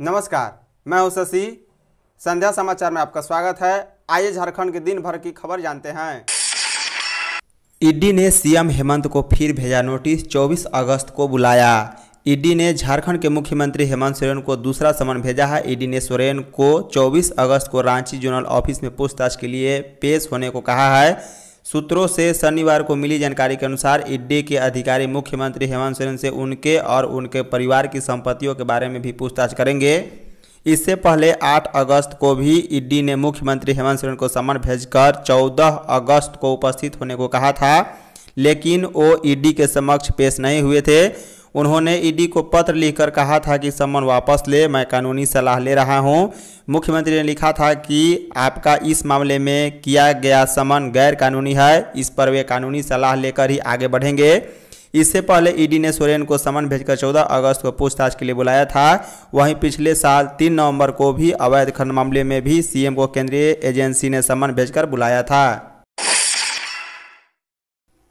नमस्कार, मैं हूँ शशि। संध्या समाचार में आपका स्वागत है। आइए झारखंड के दिन भर की खबर जानते हैं। ईडी ने सीएम हेमंत को फिर भेजा नोटिस 24 अगस्त को बुलाया। ईडी ने झारखंड के मुख्यमंत्री हेमंत सोरेन को दूसरा समन भेजा है। ईडी ने सोरेन को 24 अगस्त को रांची जोनल ऑफ़िस में पूछताछ के लिए पेश होने को कहा है। सूत्रों से शनिवार को मिली जानकारी के अनुसार ईडी के अधिकारी, मुख्यमंत्री हेमंत सोरेन से उनके और उनके परिवार की संपत्तियों के बारे में भी पूछताछ करेंगे। इससे पहले 8 अगस्त को भी ईडी ने मुख्यमंत्री हेमंत सोरेन को समन भेजकर 14 अगस्त को उपस्थित होने को कहा था, लेकिन वो ईडी के समक्ष पेश नहीं हुए थे। उन्होंने ईडी को पत्र लिखकर कहा था कि सम्मन वापस ले, मैं कानूनी सलाह ले रहा हूँ। मुख्यमंत्री ने लिखा था कि आपका इस मामले में किया गया समन गैर कानूनी है, इस पर वे कानूनी सलाह लेकर ही आगे बढ़ेंगे। इससे पहले ईडी ने सोरेन को समन भेजकर 14 अगस्त को पूछताछ के लिए बुलाया था। वहीं पिछले साल 3 नवंबर को भी अवैध खनन मामले में भी सीएम को केंद्रीय एजेंसी ने समन भेजकर बुलाया था।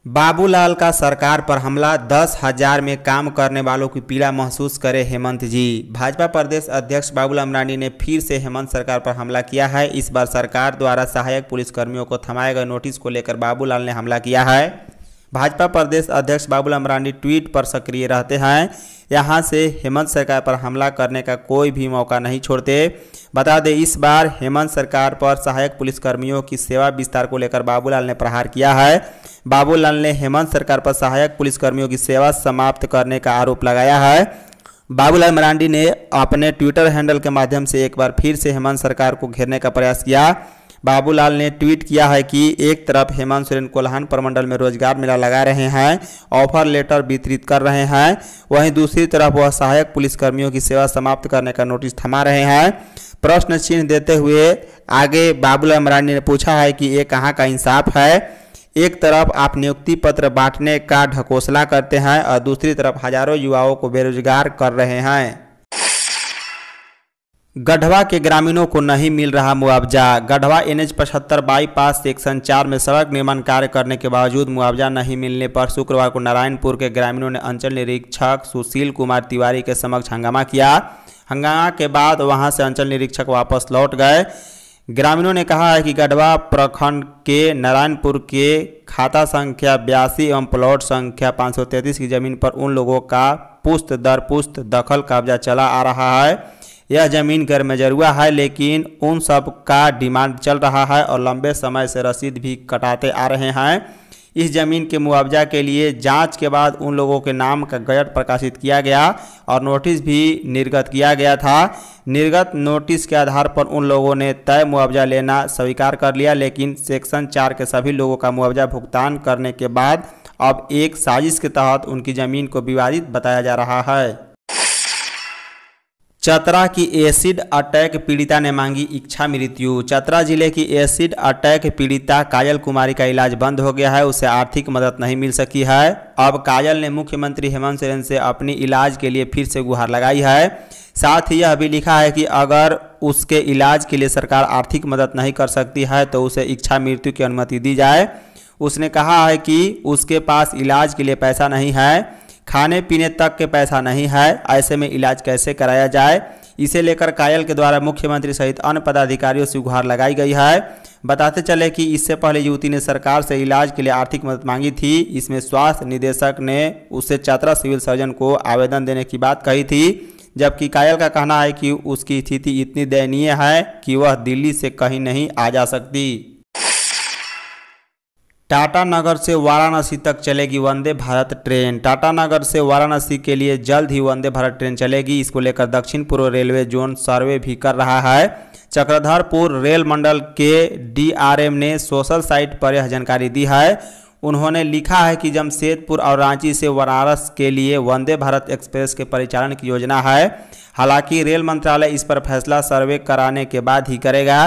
बाबूलाल का सरकार पर हमला, दस हज़ार में काम करने वालों की पीड़ा महसूस करे हेमंत जी। भाजपा प्रदेश अध्यक्ष बाबूलाल अमरानी ने फिर से हेमंत सरकार पर हमला किया है। इस बार सरकार द्वारा सहायक पुलिसकर्मियों को थमाए गए नोटिस को लेकर बाबूलाल ने हमला किया है। भाजपा प्रदेश अध्यक्ष बाबूलाल मरांडी ट्वीट पर सक्रिय रहते हैं। यहाँ से हेमंत सरकार पर हमला करने का कोई भी मौका नहीं छोड़ते। बता दें, इस बार हेमंत सरकार पर सहायक पुलिसकर्मियों की सेवा विस्तार को लेकर बाबूलाल ने प्रहार किया है। बाबूलाल ने हेमंत सरकार पर सहायक पुलिसकर्मियों की सेवा समाप्त करने का आरोप लगाया है। बाबूलाल मरांडी ने अपने ट्विटर हैंडल के माध्यम से एक बार फिर से हेमंत सरकार को घेरने का प्रयास किया। बाबूलाल ने ट्वीट किया है कि एक तरफ़ हेमंत सोरेन कोल्हान प्रमंडल में रोज़गार मेला लगा रहे हैं, ऑफ़र लेटर वितरित कर रहे हैं, वहीं दूसरी तरफ़ वह सहायक पुलिसकर्मियों की सेवा समाप्त करने का नोटिस थमा रहे हैं। प्रश्न चिन्ह देते हुए आगे बाबूलाल मरांडी ने पूछा है कि ये कहाँ का इंसाफ है? एक तरफ़ आप नियुक्ति पत्र बांटने का ढकोसला करते हैं, और दूसरी तरफ़ हज़ारों युवाओं को बेरोजगार कर रहे हैं। गढ़वा के ग्रामीणों को नहीं मिल रहा मुआवजा। गढ़वा एन एच पचहत्तर बाईपास सेक्शन चार में सड़क निर्माण कार्य करने के बावजूद मुआवजा नहीं मिलने पर शुक्रवार को नारायणपुर के ग्रामीणों ने अंचल निरीक्षक सुशील कुमार तिवारी के समक्ष हंगामा किया। हंगामा के बाद वहाँ से अंचल निरीक्षक वापस लौट गए। ग्रामीणों ने कहा है कि गढ़वा प्रखंड के नारायणपुर के खाता संख्या बयासी एवं प्लॉट संख्या 533 की ज़मीन पर उन लोगों का पुस्त दर पुस्त दखल कब्जा चला आ रहा है। यह ज़मीन गैर मजरुआ है, लेकिन उन सब का डिमांड चल रहा है और लंबे समय से रसीद भी कटाते आ रहे हैं। इस ज़मीन के मुआवजा के लिए जाँच के बाद उन लोगों के नाम का गजट प्रकाशित किया गया और नोटिस भी निर्गत किया गया था। निर्गत नोटिस के आधार पर उन लोगों ने तय मुआवजा लेना स्वीकार कर लिया, लेकिन सेक्शन चार के सभी लोगों का मुआवजा भुगतान करने के बाद अब एक साजिश के तहत उनकी ज़मीन को विवादित बताया जा रहा है। चतरा की एसिड अटैक पीड़िता ने मांगी इच्छा मृत्यु। चतरा ज़िले की एसिड अटैक पीड़िता काजल कुमारी का इलाज बंद हो गया है, उसे आर्थिक मदद नहीं मिल सकी है। अब काजल ने मुख्यमंत्री हेमंत सोरेन से अपनी इलाज के लिए फिर से गुहार लगाई है। साथ ही यह भी लिखा है कि अगर उसके इलाज के लिए सरकार आर्थिक मदद नहीं कर सकती है तो उसे इच्छा मृत्यु की अनुमति दी जाए। उसने कहा है कि उसके पास इलाज के लिए पैसा नहीं है। खाने पीने तक के पैसा नहीं है। ऐसे में इलाज कैसे कराया जाए? इसे लेकर कायल के द्वारा मुख्यमंत्री सहित अन्य पदाधिकारियों से गुहार लगाई गई है। बताते चले कि इससे पहले युवती ने सरकार से इलाज के लिए आर्थिक मदद मांगी थी। इसमें स्वास्थ्य निदेशक ने उससे चतरा सिविल सर्जन को आवेदन देने की बात कही थी, जबकि कायल का कहना है कि उसकी स्थिति इतनी दयनीय है कि वह दिल्ली से कहीं नहीं आ जा सकती। टाटा नगर से वाराणसी तक चलेगी वंदे भारत ट्रेन। टाटा नगर से वाराणसी के लिए जल्द ही वंदे भारत ट्रेन चलेगी। इसको लेकर दक्षिण पूर्व रेलवे जोन सर्वे भी कर रहा है। चक्रधरपुर रेल मंडल के डीआरएम ने सोशल साइट पर यह जानकारी दी है। उन्होंने लिखा है कि जमशेदपुर और रांची से वाराणस के लिए वंदे भारत एक्सप्रेस के परिचालन की योजना है। हालाँकि रेल मंत्रालय इस पर फैसला सर्वे कराने के बाद ही करेगा।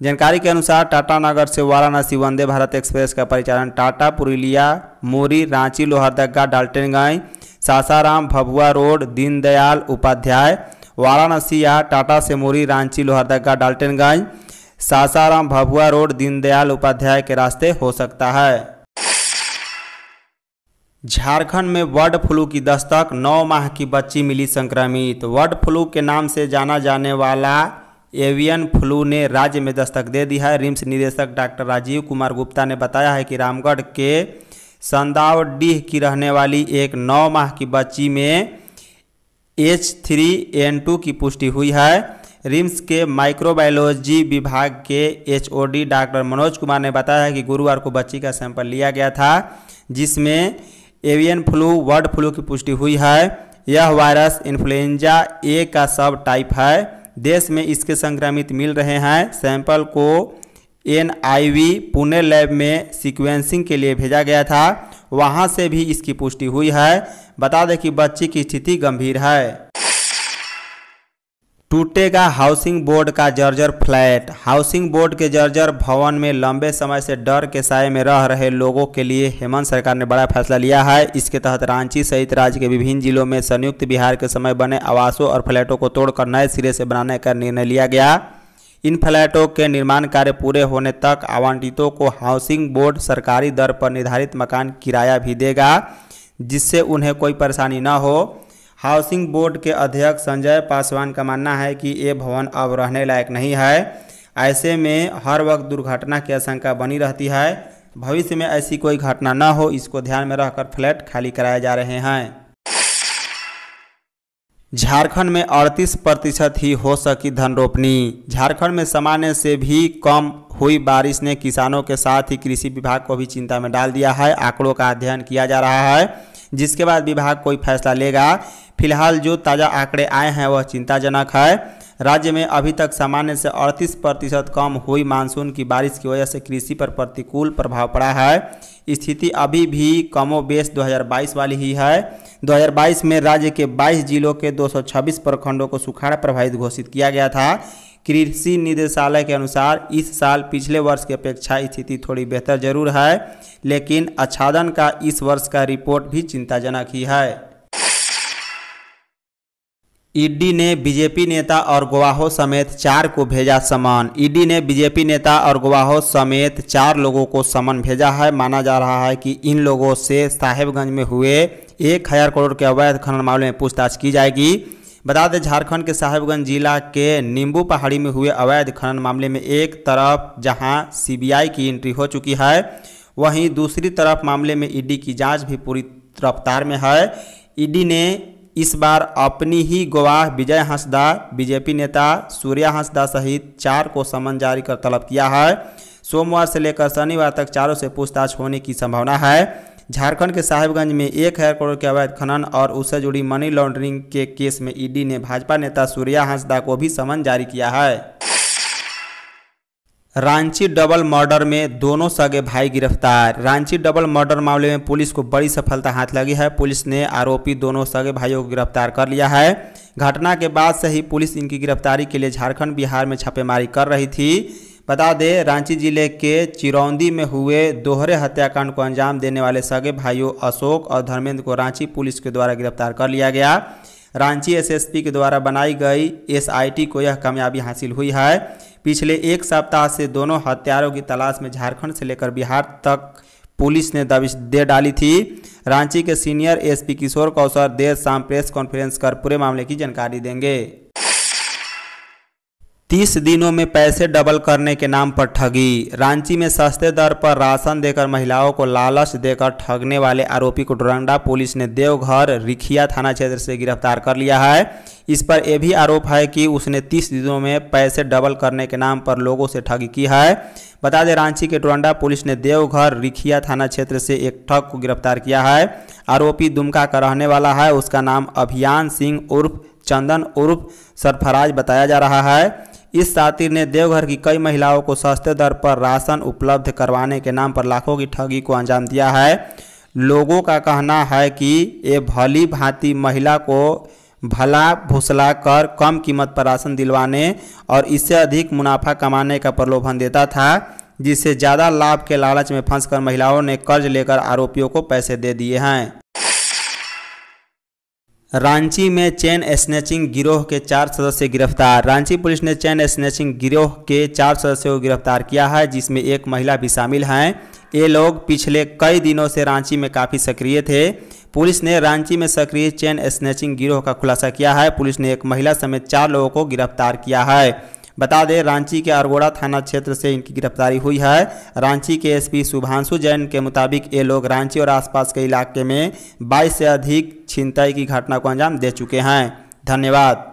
जानकारी के अनुसार टाटा नगर से वाराणसी वंदे भारत एक्सप्रेस का परिचालन टाटा, पुरुलिया, मोरी, रांची, लोहरदगा, डाल्टनगंज, सासाराम, भभुआ रोड, दीनदयाल उपाध्याय, वाराणसी या टाटा से मोरी, रांची, लोहरदगा, डाल्टनगंज, सासाराम, भभुआ रोड, दीनदयाल उपाध्याय के रास्ते हो सकता है। झारखंड में बर्ड फ्लू की दस्तक, नौ माह की बच्ची मिली संक्रमित। बर्ड फ्लू के नाम से जाना जाने वाला एवियन फ्लू ने राज्य में दस्तक दे दी है। रिम्स निदेशक डॉक्टर राजीव कुमार गुप्ता ने बताया है कि रामगढ़ के संदावडीह की रहने वाली एक नौ माह की बच्ची में एच थ्री एन टू की पुष्टि हुई है। रिम्स के माइक्रोबायोलॉजी विभाग के एचओडी डॉक्टर मनोज कुमार ने बताया है कि गुरुवार को बच्ची का सैंपल लिया गया था, जिसमें एवियन फ्लू बर्ड फ्लू की पुष्टि हुई है। यह वायरस इन्फ्लुएंजा ए का सब टाइप है। देश में इसके संक्रमित मिल रहे हैं। सैंपल को एनआईवी पुणे लैब में सीक्वेंसिंग के लिए भेजा गया था। वहाँ से भी इसकी पुष्टि हुई है। बता दें कि बच्ची की स्थिति गंभीर है। टूटेगा हाउसिंग बोर्ड का जर्जर फ्लैट। हाउसिंग बोर्ड के जर्जर भवन में लंबे समय से डर के साय में रह रहे लोगों के लिए हेमंत सरकार ने बड़ा फैसला लिया है। इसके तहत रांची सहित राज्य के विभिन्न जिलों में संयुक्त बिहार के समय बने आवासों और फ्लैटों को तोड़कर नए सिरे से बनाने का निर्णय लिया गया। इन फ्लैटों के निर्माण कार्य पूरे होने तक आवंटितों को हाउसिंग बोर्ड सरकारी दर पर निर्धारित मकान किराया भी देगा, जिससे उन्हें कोई परेशानी न हो। हाउसिंग बोर्ड के अध्यक्ष संजय पासवान का मानना है कि ये भवन अब रहने लायक नहीं है। ऐसे में हर वक्त दुर्घटना की आशंका बनी रहती है। भविष्य में ऐसी कोई घटना न हो, इसको ध्यान में रखकर फ्लैट खाली कराए जा रहे हैं। झारखंड में 38 प्रतिशत ही हो सकी धन रोपनी। झारखंड में सामान्य से भी कम हुई बारिश ने किसानों के साथ ही कृषि विभाग को भी चिंता में डाल दिया है। आंकड़ों का अध्ययन किया जा रहा है। जिसके बाद विभाग कोई फैसला लेगा। फ़िलहाल जो ताज़ा आंकड़े आए हैं, वह चिंताजनक है। राज्य में अभी तक सामान्य से 38 प्रतिशत कम हुई मानसून की बारिश की वजह से कृषि पर प्रतिकूल प्रभाव पड़ा है। स्थिति अभी भी कमोबेश 2022 वाली ही है। 2022 में राज्य के 22 जिलों के 226 प्रखंडों को सुखाड़ प्रभावित घोषित किया गया था। कृषि निदेशालय के अनुसार इस साल पिछले वर्ष की अपेक्षा स्थिति थोड़ी बेहतर ज़रूर है, लेकिन आच्छादन का इस वर्ष का रिपोर्ट भी चिंताजनक ही है। ईडी ने बीजेपी नेता और गवाहों समेत चार को भेजा समन ईडी ने बीजेपी नेता और गवाहों समेत चार लोगों को समन भेजा है। माना जा रहा है कि इन लोगों से साहेबगंज में हुए एक हज़ार करोड़ के अवैध खनन मामले में पूछताछ की जाएगी। बता दें, झारखंड के साहेबगंज जिला के नींबू पहाड़ी में हुए अवैध खनन मामले में एक तरफ़ जहाँ सीबीआई की एंट्री हो चुकी है, वहीं दूसरी तरफ़ मामले में ईडी की जाँच भी पूरी रफ्तार में है। ईडी ने इस बार अपनी ही गवाह विजय हंसदा, बीजेपी नेता सूर्या हंसदा सहित चार को समन जारी कर तलब किया है। सोमवार से लेकर शनिवार तक चारों से पूछताछ होने की संभावना है। झारखंड के साहिबगंज में एक हज़ार करोड़ के अवैध खनन और उससे जुड़ी मनी लॉन्ड्रिंग के केस में ईडी ने भाजपा नेता सूर्या हंसदा को भी समन जारी किया है। रांची डबल मर्डर में दोनों सगे भाई गिरफ़्तार। रांची डबल मर्डर मामले में पुलिस को बड़ी सफलता हाथ लगी है। पुलिस ने आरोपी दोनों सगे भाइयों को गिरफ़्तार कर लिया है। घटना के बाद से ही पुलिस इनकी गिरफ्तारी के लिए झारखंड बिहार में छापेमारी कर रही थी। बता दें, रांची ज़िले के चिरौंदी में हुए दोहरे हत्याकांड को अंजाम देने वाले सगे भाइयों अशोक और धर्मेंद्र को रांची पुलिस के द्वारा गिरफ़्तार कर लिया गया। रांची एसएसपी के द्वारा बनाई गई एसआईटी को यह कामयाबी हासिल हुई है। पिछले एक सप्ताह से दोनों हत्यारों की तलाश में झारखंड से लेकर बिहार तक पुलिस ने दबिश दे डाली थी। रांची के सीनियर एसपी किशोर कौशल देर शाम प्रेस कॉन्फ्रेंस कर पूरे मामले की जानकारी देंगे। तीस दिनों में पैसे डबल करने के नाम पर ठगी। रांची में सस्ते दर पर राशन देकर महिलाओं को लालच देकर ठगने वाले आरोपी को डोरंडा पुलिस ने देवघर, रिखिया थाना क्षेत्र से गिरफ़्तार कर लिया है। इस पर यह भी आरोप है कि उसने तीस दिनों में पैसे डबल करने के नाम पर लोगों से ठगी की है। बता दें, रांची के डोरंडा पुलिस ने देवघर, रिखिया थाना क्षेत्र से एक ठग को गिरफ़्तार किया है। आरोपी दुमका का रहने वाला है। उसका नाम अभियान सिंह उर्फ़ चंदन उर्फ़ सरफराज बताया जा रहा है। इस सातिर ने देवघर की कई महिलाओं को सस्ते दर पर राशन उपलब्ध करवाने के नाम पर लाखों की ठगी को अंजाम दिया है। लोगों का कहना है कि ये भली भांति महिला को भला भुसला कर कम कीमत पर राशन दिलवाने और इससे अधिक मुनाफा कमाने का प्रलोभन देता था, जिससे ज़्यादा लाभ के लालच में फंसकर महिलाओं ने कर्ज लेकर आरोपियों को पैसे दे दिए हैं। रांची में चैन स्नैचिंग गिरोह के चार सदस्य गिरफ़्तार। रांची पुलिस ने चैन स्नैचिंग गिरोह के चार सदस्यों को गिरफ़्तार किया है, जिसमें एक महिला भी शामिल हैं। ये लोग पिछले कई दिनों से रांची में काफ़ी सक्रिय थे। पुलिस ने रांची में सक्रिय चैन स्नैचिंग गिरोह का खुलासा किया है। पुलिस ने एक महिला समेत चार लोगों को गिरफ़्तार किया है। बता दें, रांची के अरगोड़ा थाना क्षेत्र से इनकी गिरफ्तारी हुई है। रांची के एसपी शुभांशु जैन के मुताबिक ये लोग रांची और आसपास के इलाके में 22 से अधिक छिनताई की घटना को अंजाम दे चुके हैं। धन्यवाद।